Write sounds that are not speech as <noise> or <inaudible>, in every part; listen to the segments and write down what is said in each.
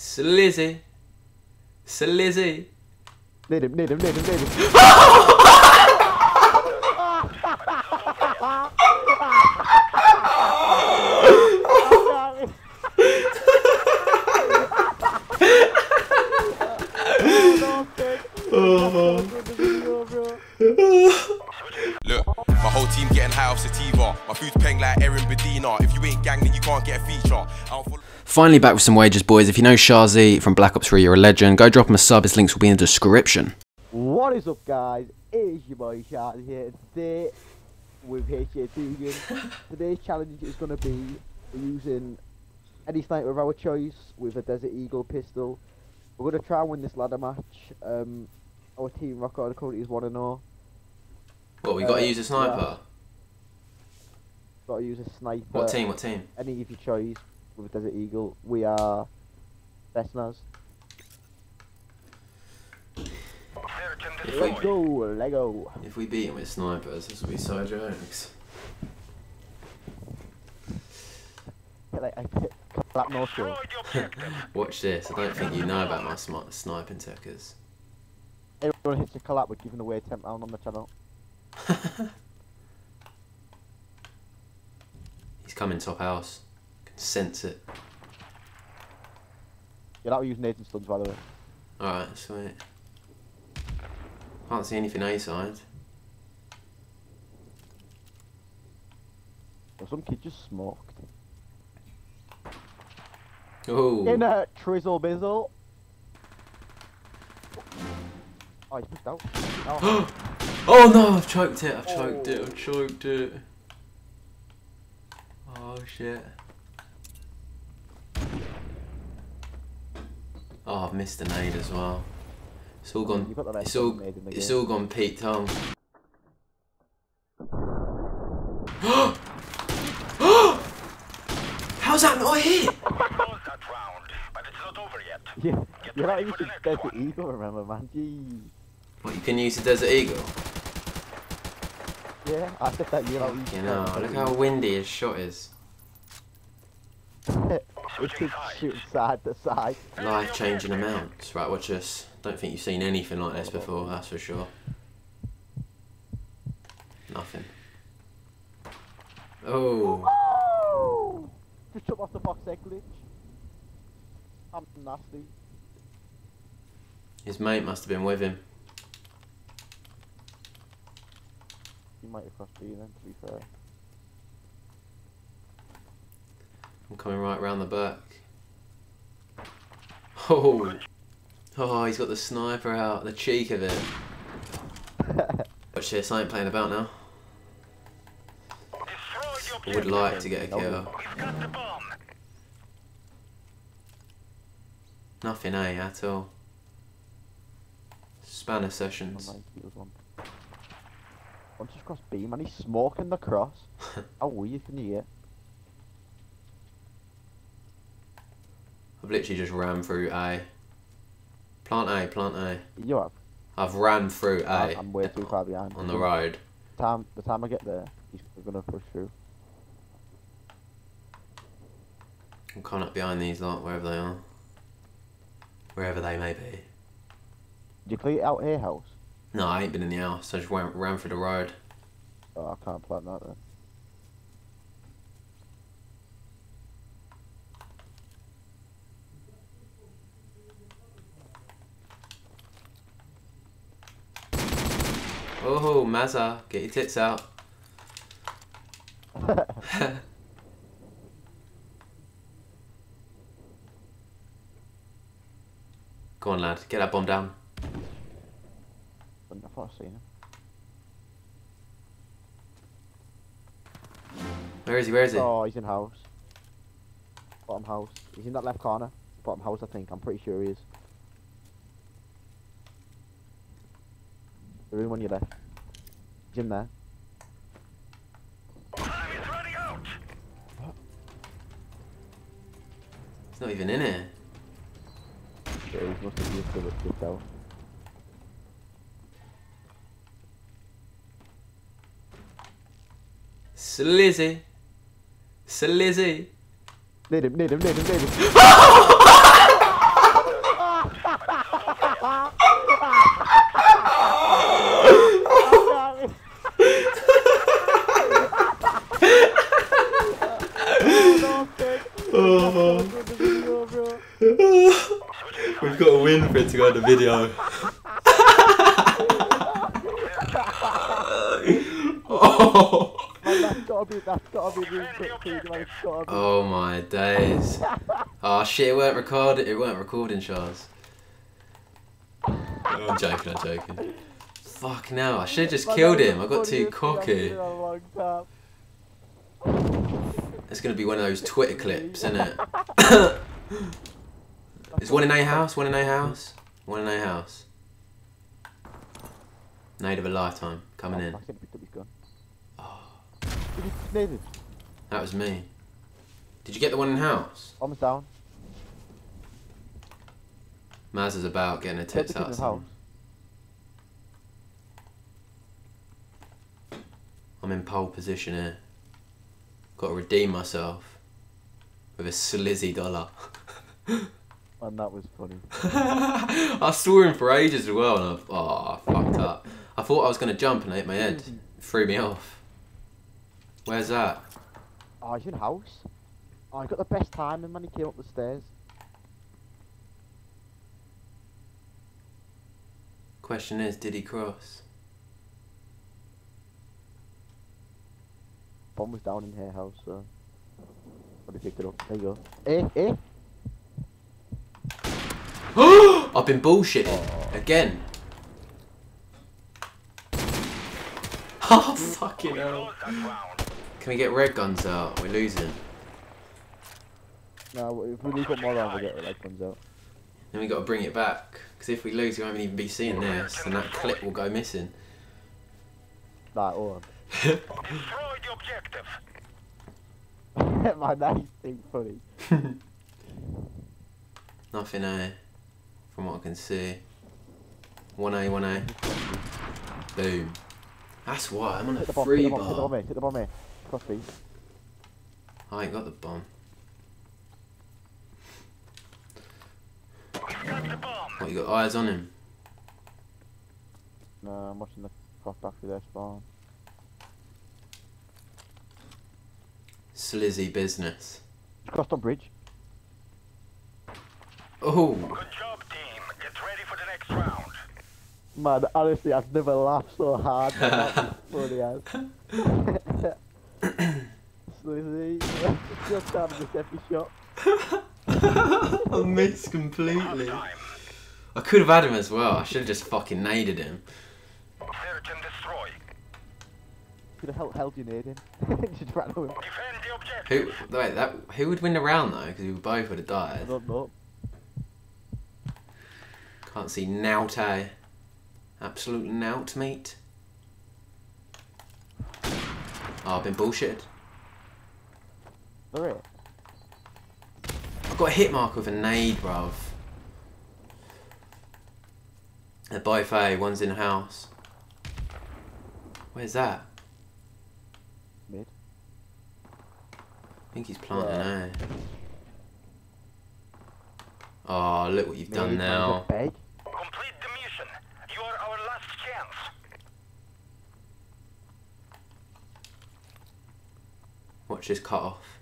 Slizzy. Slizzy. Need him, need him, need <laughs> <laughs> team getting high off sativa. My food's paying like Erin Bedina. If you ain't gang, then you can't get a feature. I don't follow- Finally back with some wages, boys. If you know Sharsy from Black Ops 3, you're a legend. Go drop him a sub. His links will be in the description. What is up, guys? It's your boy Shark here. Today, with HJ Doogan. <laughs> Today's challenge is going to be using any sniper of our choice with a Desert Eagle pistol. We're going to try and win this ladder match. Um, our team record currently is 1 0. What, we got to Uh, use a sniper? Got to use a sniper. What team? What team? Any of your choice with a Desert Eagle. We are Vesnas. If we, Let's go, Lego. if we beat him with snipers, this will be so jokes. Like, I clap no skill. Watch this. I don't think you know about my smart sniping techers. Everyone hits a collab, we're giving away £10 on the channel. <laughs> He's coming top house. Can sense it. Yeah, that was using Nathan stuns, by the way. Alright, sweet. Can't see anything A side. Well, some kid just smoked. Oh, In a trizzle bizzle. Oh, he's pushed out. Oh, <gasps> oh no! I've choked it. I've choked it. I've oh. choked it. Oh shit. Oh, I've missed a nade as well. It's all gone. You've got the right It's all. nade in the It's all gone Pete Tom. <gasps> How's that not hit? <laughs> yeah, you're not even Desert Eagle, remember, man? Jeez. What you can use the Desert Eagle? Yeah, I said that you're not using You know, look how windy his shot is. It's just shooting side to side. Life changing amounts. Right, watch this. Don't think you've seen anything like this before, that's for sure. Nothing. Oh, Oh! Just jump off the box egg glitch. I'm nasty. his mate must have been with him. You might have crossed B then, to be fair. I'm coming right round the back. Oh, oh, he's got the sniper out, the cheek of it. <laughs> Watch this, I ain't playing about now. I would like to get a kill. Nothing, eh, at all. Spanner sessions. nice, he was one. Once he's crossed B, man, he's smoking the cross. <laughs> How weird can you get? I've literally just ran through A. Plant A, plant A. You have. I've ran through A I'm- way too far behind. on the road. Time, the time I get there, he's gonna push through. I'm coming up behind these lot, wherever they are. Wherever they may be. Did you clear it out here, house? No, I ain't been in the house. I just went, ran through the road. Oh, I can't plant that then. Oh, Mazza, get your tits out. <laughs> Go on, lad. Get that bomb down. Wouldn't have thought I'd seen him. Where is he? Where is he? Oh, he's in house. Bottom house. He's in that left corner. Bottom house, I think. I'm pretty sure he is. The room on your left. He's in there. He's not even in here. Yeah, he must have used to it himself. Slizzy. Slizzy. Need him, need him, need him, need him. <laughs> <laughs> Oh. Go to the video, bro. We've got a win for it to go in the video. oh. Man, that's gotta be, be the quick feed, man. It's gotta be. oh my days. Oh shit, it weren't recorded. It weren't recording, Charles. I'm joking, I'm joking. Fuck no, I should have just killed him. I got too funniest thing I've seen cocky. It's gonna be one of those Twitter clips, isn't it? <coughs> Is one in A house? One in A house? One in A house. Nade of a lifetime coming in. I think he picked up his gun. Oh, Did he sneeze it? that was me. Did you get the one in house? Almost down. Maz is about getting a tits out. house. I'm in pole position here. Got to redeem myself with a slizzy dollar. <laughs> And that was funny. <laughs> I saw him for ages as well, and I, oh, I fucked up. I thought I was gonna jump and it hit my head. Threw me off. Where's that? Oh, he's in house. Oh, he got the best timing, man. He came up the stairs. Question is, did he cross? Bomb was down in her house, so. But he picked it up. There you go. Eh, eh? <gasps> I've been bullshitting again. <laughs> Oh fucking hell! Can we get red guns out? We're losing. No, if we leave up more round, we get the leg guns out. Then we got to bring it back because if we lose, we won't even be seeing this, and that clip will go missing. Right, hold on. <laughs> Destroy the objective. My nice thing funny. Nothing A, from what I can see. One A, one A. Boom. That's why I'm on a Hit the bomb, free hit the bomb, hit the bomb here, hit the bomb here. Cross B. I ain't got the bomb. Got the bomb. What, you got eyes on him? No, I'm watching the cross back through their spawn. Slizzy business. Just crossed on bridge. Oh, Good job, team. Get ready for the next round. Man, honestly, I've never laughed so hard. man, <laughs> that was funny as. <coughs> Slizzy. Just out of the every shot. <laughs> I missed completely. Time. I could have had him as well. I should have just fucking naded him. Search and destroy. Could have held, held you near him. <laughs> Just ran over him. Defend the objective. Who? Wait, that who would win the round though? Because we both would have I died. don't know. Can't see nout, eh? Absolute nout, mate. Oh, I've been bullshitted. Alright. I've got a hit mark with a nade, bruv. They're both A, one's in the house. Where's that? I think he's planting Yeah. A. Oh, eh? look what you've done now. he's. Complete the mission. You are our last chance. Watch this cut off.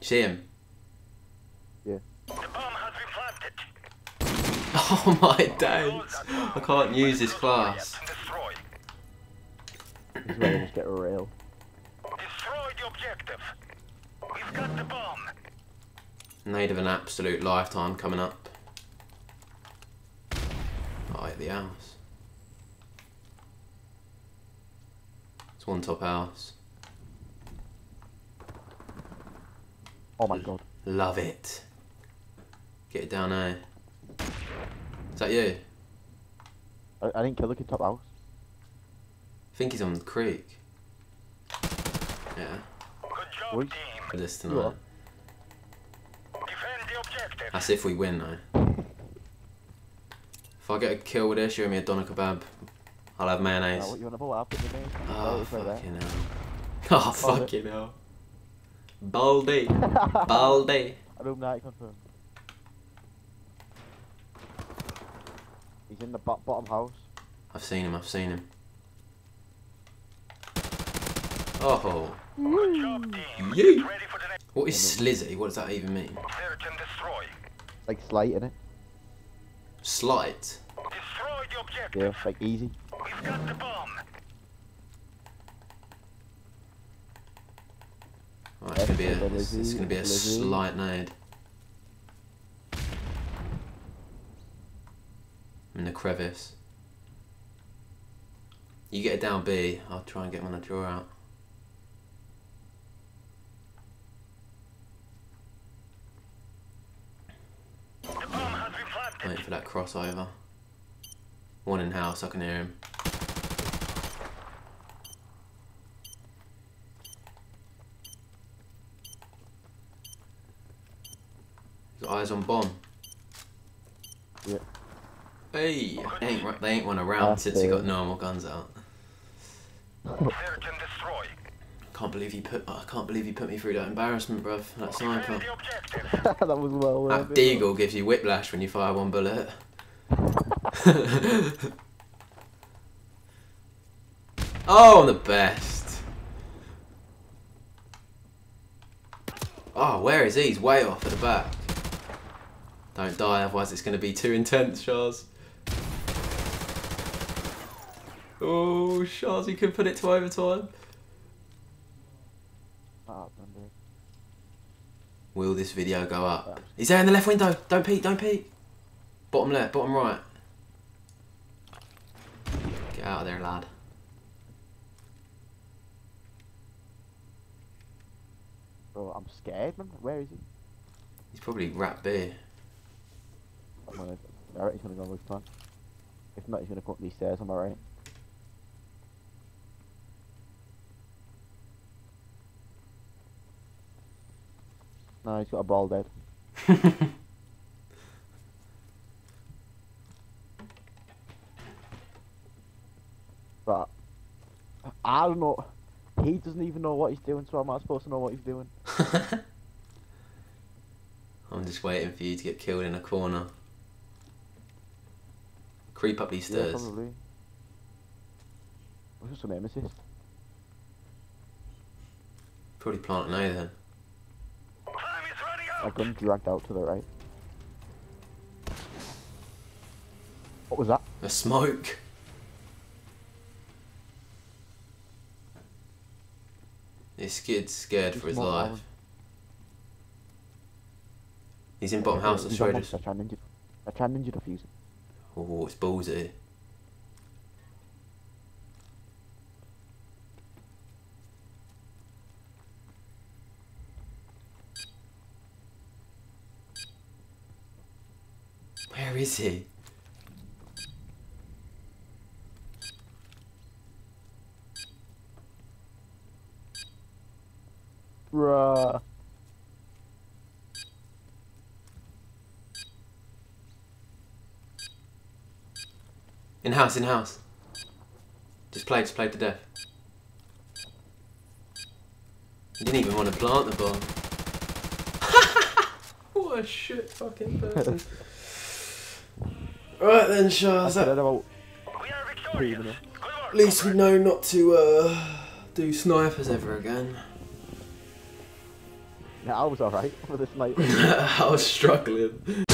See him? Yeah. The bomb has been planted. <laughs> Oh my days! I can't use this class. Destroy. This is where they just get real. Destroy the objective. We've got the bomb. Nade of an absolute lifetime coming up. Oh, at the house. It's one top house. Oh my god. Love it. Get it down there. Is that you? I I, I didn't kill the top house. Think he's on the creek. Yeah, Good job, Oi. team. for this tonight. are. Defend the objective. That's if we win though. If I get a kill with this, you owe me a doner kebab. I'll have Now, mayonnaise. what you want to pull out with the name? Oh, it's right there. fucking hell. <laughs> Ah, oh, Baldy. fucking hell. Baldy. <laughs> Baldy. Room 90 confirmed. He's in the bottom house. I've seen him, I've seen him. Oh. Good. Yay. Get ready for the next What is slizzy? What does that even mean? search and destroy. Like slight in it. Slight. Destroy the. Yeah, like easy. We've got the bomb. Oh, it's gonna be a, it's, it's gonna be a slight nade. In the crevice. You get it down B, I'll try and get one on a draw out. The bomb has been planted. Wait for that crossover. One in house, I can hear him. He's got eyes on bomb. Yeah. Hey, they ain't, ru- they ain't won a round That's since he got normal guns out. Search. Can't believe you put. I can't believe you put me through that embarrassment, bruv. That sniper. Defend the <laughs> that was well worth That it. deagle gives you whiplash when you fire one bullet. <laughs> oh, I'm the best. Oh, where is he? He's way off at the back. Don't die, otherwise it's going to be too intense, Shaz. Oh, Shaz, you could put it to overtime. Will this video go up? He's there in the left window. Don't peek, don't peek. Bottom left, bottom right. Get out of there, lad. Bro, I'm scared, man. Where is he? He's probably rat B. I'm gonna. I reckon he's gonna go roof time. If not, he's gonna come up these stairs. Am I right? No, he's got a ball dead. <laughs> But I don't know. He doesn't even know what he's doing, so I'm not supposed to know what he's doing? <laughs> I'm just waiting for you to get killed in a corner. Creep up these Yeah, stairs. probably. What's some assist? Probably plant an A then. Time is running A out. dragged out to the right. What was that? A smoke. This kid's scared for his life. island. He's in bottom house, He's I on showed monster. us. I tried ninja. I tried ninja defuse him. Oh, it's ballsy. Where is he? Bruh. In house, in house. Just play, just play to death. He didn't even want to plant the bomb. <laughs> what a shit fucking person. <laughs> right then, I Shaz. said At about We are three minutes. Good least we know not to uh, do snipers ever again. Yeah, I was alright <laughs> with the sniper. <laughs> I was struggling.